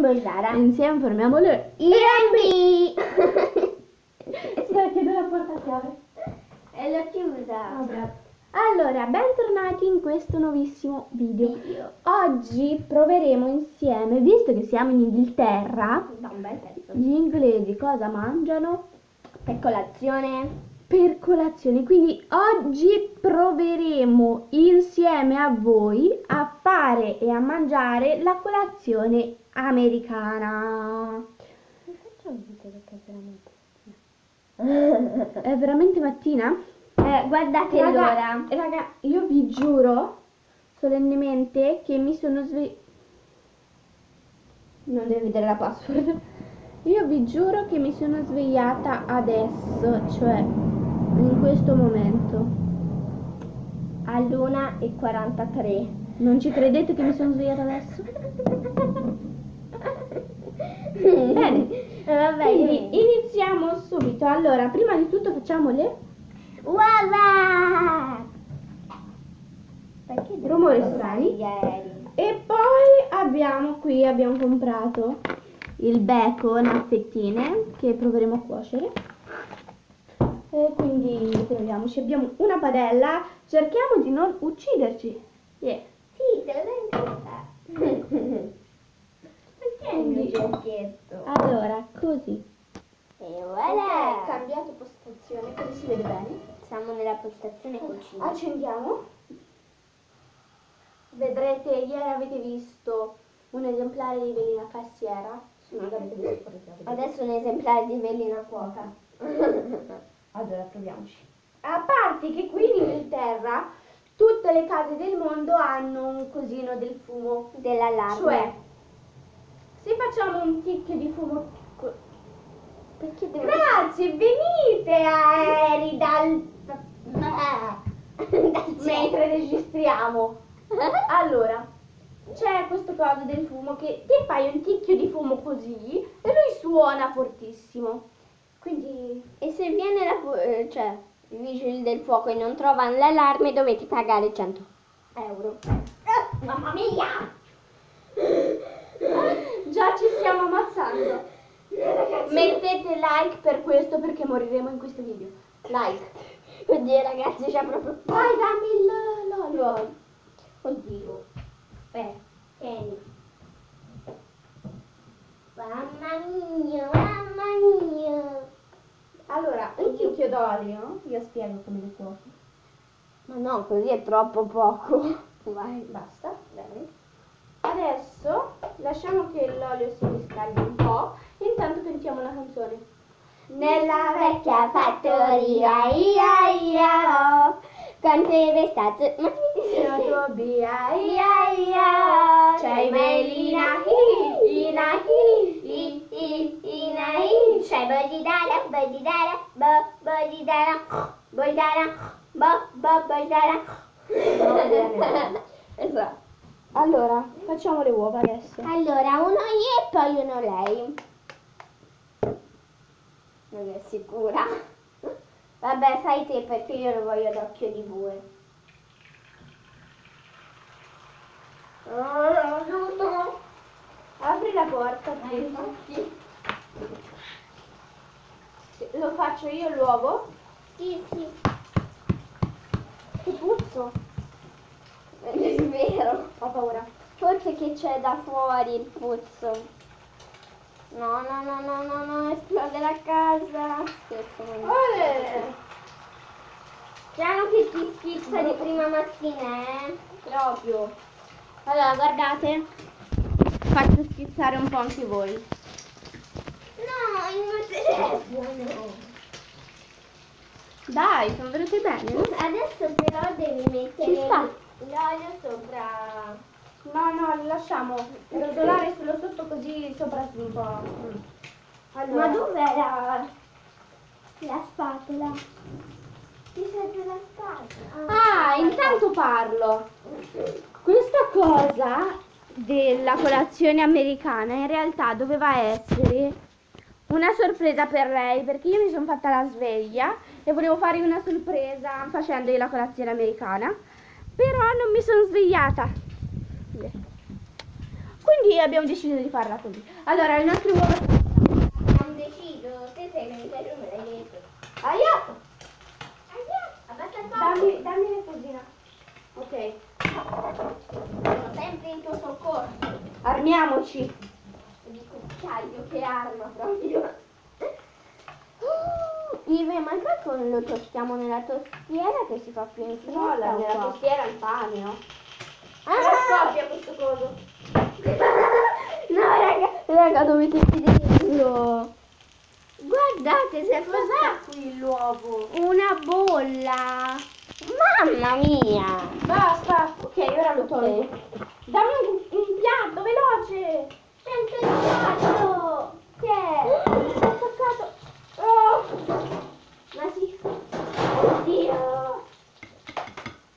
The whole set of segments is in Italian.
Bolzara. Insieme formiamo le IMB. Aspetta, chiedo la porta chiave. E l'ho chiusa. Allora, bentornati in questo nuovissimo video. Video. Oggi proveremo insieme, visto che siamo in Inghilterra, gli inglesi cosa mangiano? Per colazione. Per colazione. Quindi oggi proveremo insieme a voi a fare e a mangiare la colazione americana. Facciamo vedere che è veramente. È veramente mattina? Eh, guardate l'ora. Raga, raga, io vi giuro solennemente che mi sono svegliata. Non devo vedere la password. Io vi giuro che mi sono svegliata adesso, cioè in questo momento. All'una e 43. Non ci credete che mi sono svegliata adesso? Bene, Eh, vabbè, quindi iniziamo subito. Allora, prima di tutto facciamo le devo Rumori strani. E poi abbiamo qui, abbiamo comprato il bacon a fettine che proveremo a cuocere. E quindi proviamoci, abbiamo una padella, cerchiamo di non ucciderci. Yeah. Sì, te lo devi impostare. Perché cerchietto? Allora, così. E Ok, voilà! cambiato postazione, così si vede bene. Siamo nella postazione cucina. Accendiamo. Vedrete, ieri avete visto un esemplare di velina cassiera. Visto. Adesso un esemplare di velina cuoca. Allora, proviamoci. A parte che qui in Inghilterra tutte le case del mondo hanno un cosino del fumo. Dell'allarme. Cioè, se facciamo un ticchio di fumo... perché devo... Grazie, venite aerei dal... Dal mentre registriamo. Allora, c'è questo coso del fumo che ti fai un ticchio di fumo così e lui suona fortissimo. Quindi E se viene la, eh, cioè, i vigili del fuoco e non trovano l'allarme dovete pagare 100 euro. mamma mia! Stiamo ammazzando. Mettete like per questo perché moriremo in questo video. Like. Oddio ragazzi c'è proprio... Vai, dammi il l'olio. Oddio. Beh, tieni. Mamma mia, mamma mia. Allora, un ticchio d'olio, io spiego come le cuoco. Ma no, così è troppo poco. Vai, basta. Bene. Adesso lasciamo che l'olio si riscaldi un po'. Intanto cantiamo una canzone. Nella vecchia fattoria, ia ia oh, quante vestate, ma La ti tua via, ia ia oh, C'è i velina, hi, ina, hi, i i ina i, c'è bodidara, bodidara, bo bodidara, bodidara, bo bo bodidara. Esatto. Allora, facciamo le uova adesso. Allora, uno io e poi uno lei. Non è sicura. Vabbè, fai te perché io lo voglio d'occhio di bue. Oh, aiuto! Apri la porta. Aiuto. Lo faccio io l'uovo. Sì, sì. Che puzzo. È vero. Ho paura. Forse che c'è da fuori il puzzo. No, no, no, no, no, no, esplode la casa. Questo non-. Piano che ti schizza di prima mattina, eh? Proprio. Allora, guardate. Faccio schizzare un po' anche voi. No, il mio telefono. Dai, sono venute bene. Adesso però devi mettere Ci sta. L'olio sopra. No, no, lo lasciamo rotolare solo sotto così sopra un po'. Allora, Ma dov'è la, la spatola? Ti serve la spatola? Ah, intanto parlo. Questa cosa della colazione americana in realtà doveva essere una sorpresa per lei perché io mi sono fatta la sveglia e volevo fare una sorpresa facendogli la colazione americana, però non mi sono svegliata. Quindi abbiamo deciso di farla così. Allora, le nostre uova Abbiamo deciso, te sei venuta giù, me l'hai detto. Aia! Abbastanza Dammi, dammi le cosina. Ok. Sono sempre in tuo soccorso. Armiamoci. Di cucchiaio, che arma proprio. Ive, ma bacon lo tostiamo nella tostiera che si fa più in fretta? No, la, nella tostiera il pane, no? Ah! scoppia questo coso. No, raga, raga, dovete vederlo. Guardate, si è Cos'è qui l'uovo? una bolla. Mamma mia. Basta. Ok, ora lo tolgo. Dammi un, un piatto, veloce. Sento il piatto. Che è? Mi si è attaccato. Oh, Ma si... Oddio.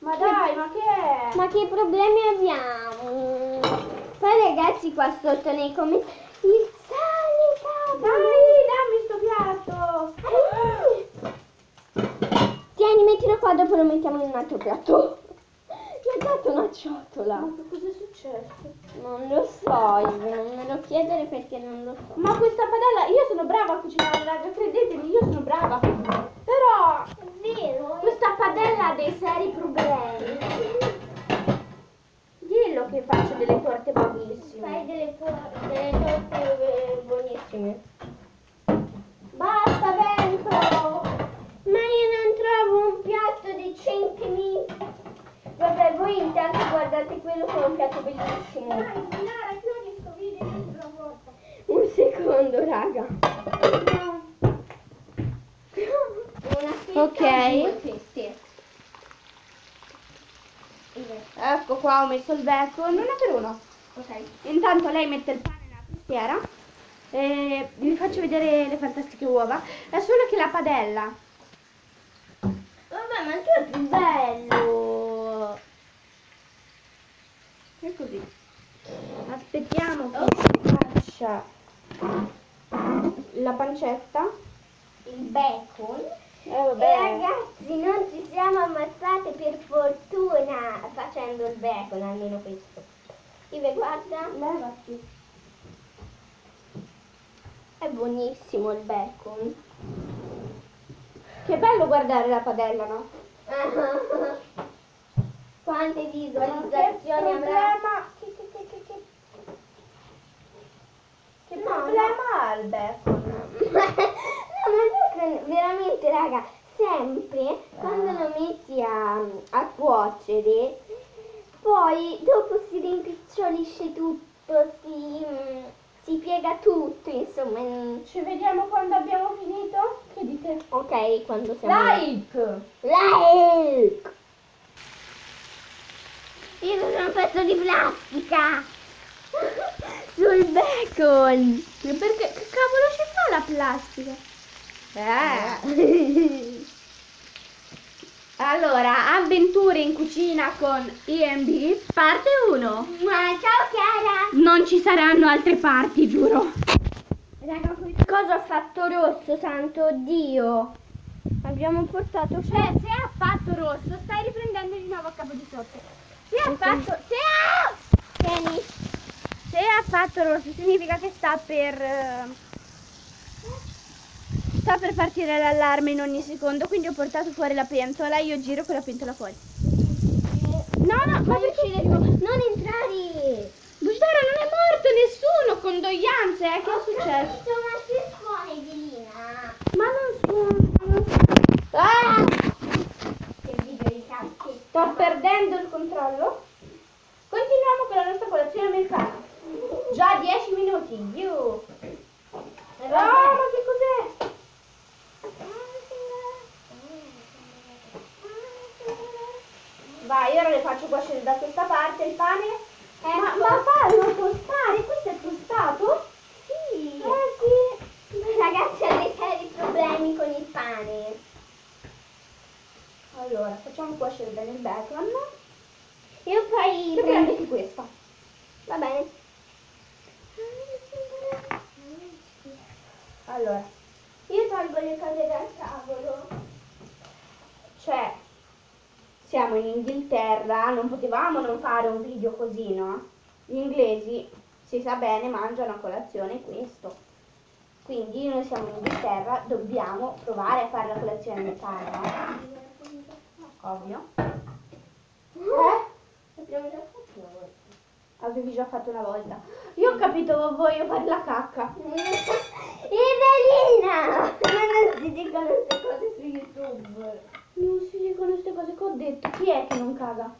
ma dai, ma che è? Ma che problemi abbiamo? Poi ragazzi qua sotto nei commenti... Il sale, Dai, dammi sto piatto. Tieni, mettilo qua, dopo lo mettiamo in un altro piatto. Mi ha dato una ciotola. Ma che cosa è successo? Non lo so, Ive, non me lo chiedere perché non lo so. Ma questa padella, io sono brava a cucinare, raga, credetemi, io sono brava. Però È vero? questa padella ha dei seri problemi. Dillo che faccio delle torte Fai buonissime. delle, to- delle torte eh, buonissime. Basta vento! Ma io non trovo un piatto decente mi... Vabbè, voi intanto guardate quello che è un piatto bellissimo. Lara, chiudi sto video una volta. Un secondo, raga. Una fetta Ok. o due fette? Ecco qua ho messo il bacon, una per uno. Ok. Intanto lei mette il pane nella tastiera. E vi faccio vedere le fantastiche uova. È solo che la padella. Vabbè, ma il tuo è più bello. È così. Aspettiamo che si faccia la pancetta. Il bacon. Eh E vabbè. ragazzi, non ci siamo ammazzate per fortuna facendo il bacon, almeno questo. Ive, guarda, Levati. è buonissimo il bacon. Che bello guardare la padella, no? Quante visualizzazioni avrà? problema. Che, che, che, che, che- problema ha il bacon? no, ma veramente, raga, sempre quando lo metti a, a cuocere, poi dopo si rimpicciolisce tutto, si, si piega tutto, insomma. mm, Ci vediamo quando abbiamo finito? Che dite? Ok, quando siamo... Like! Like! Io sono un pezzo di plastica! Sul bacon! Perché che cavolo ci fa la plastica? Eh. Allora, avventure in cucina con IMB, parte 1. Ma ciao Chiara! Non ci saranno altre parti, giuro. Raga, cosa ha fatto rosso, santo Dio? Abbiamo portato Cioè, se ha fatto rosso, stai riprendendo di nuovo a capo di sotto. Se ha fatto... Se ha... Tieni. Se ha fatto rosso significa che sta per... Sta per partire l'allarme in ogni secondo, quindi ho portato fuori la pentola e io giro con la pentola fuori. No, no, ma perché... Non entrare! Bugiara non è morto nessuno, condoglianze, eh, che è Ho successo? capito, ma si suona Evelina! Ma non suona. Ah! Che video di cacchi! Sto perdendo il controllo. Continuiamo con la nostra colazione americana. Già 10 minuti, you. Ah, ma che cos'è? Vai, ora le faccio cuocere da questa parte il pane. Ecco. Ma, ma fallo tostare, questo è tostato? Sì! Eh sì. Ragazzi, dei seri problemi con il pane. Allora, facciamo cuocere bene il bacon. Io poi E prenditi questa. Va bene. Allora, Io tolgo le cose dal tavolo. cioè, in Inghilterra, non potevamo non fare un video così, no? Gli inglesi, si sa bene, mangiano a colazione questo. Quindi noi siamo in Inghilterra, dobbiamo provare a fare la colazione americana. Ovvio. Eh? L'abbiamo già fatto una volta. Avevi già fatto una volta. Io ho capito, voglio fare la cacca. Evelina! Ma non si dicono queste cose su YouTube. Non si dicono queste cose che ho detto. Chi è che non caga?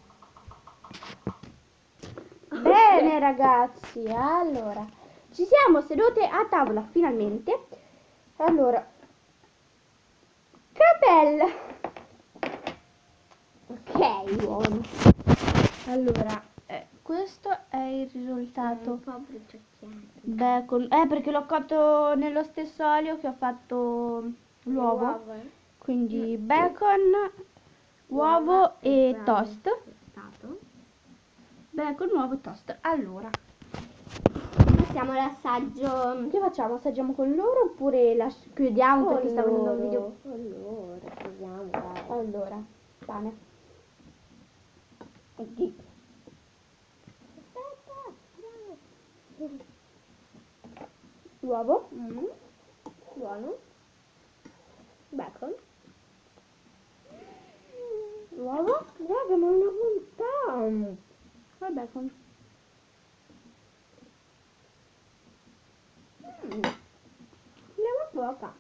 Bene ragazzi, allora ci siamo sedute a tavola finalmente. Allora, capella. Ok, buono. Allora, eh, questo è il risultato. Bruciacchiato. Bacon, eh perché l'ho cotto nello stesso olio che ho fatto l'uovo. Quindi bacon, uovo e toast. Stato. Bacon, uovo e toast. Allora, Passiamo all'assaggio. che facciamo? Assaggiamo con loro oppure la chiudiamo perché sta venendo un video? Allora, proviamo, dai. Allora, pane. Aspetta, L'uovo. Mm. Buono. Bacon. L'uovo. Raga, ma una bontà. E bacon. Mm. Leva poca.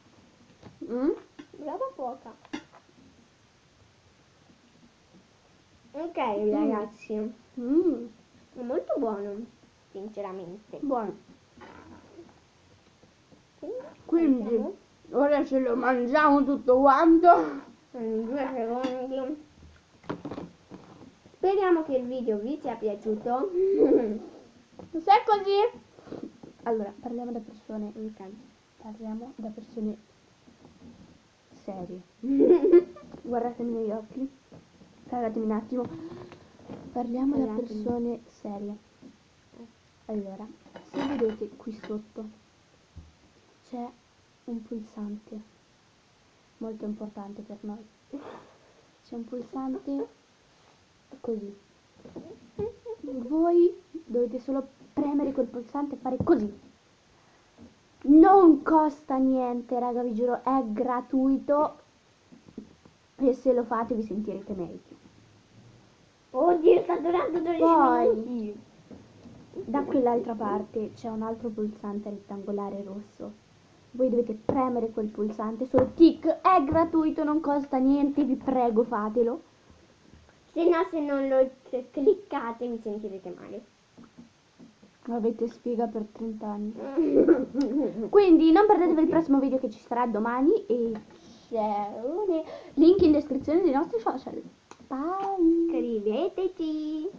Mm? Leva poca. Ok, ragazzi. Mm. È molto buono, sinceramente. Buono. Quindi, ora ce lo mangiamo tutto quanto. in due secondi. Speriamo che il video vi sia piaciuto. Se è così. Allora, parliamo da persone. Ok. Parliamo da persone serie. Guardatemi negli occhi. Cagatemi un attimo. Parliamo da Guardatemi. persone serie. Allora, se vedete qui sotto c'è un pulsante molto importante per noi. C'è un pulsante così. Voi dovete solo premere quel pulsante e fare così. Non costa niente, raga, vi giuro, è gratuito. E se lo fate vi sentirete meglio. Oddio, sta durando 12 Poi- minuti. Da quell'altra parte c'è un altro pulsante rettangolare rosso. Voi dovete premere quel pulsante, solo tic, è gratuito, non costa niente, vi prego fatelo. Se no, se non lo cliccate vi sentirete male. Avete spiega per 30 anni. Quindi non perdetevi il prossimo video che ci sarà domani e c'è un link in descrizione dei nostri social. Bye! Iscriveteci.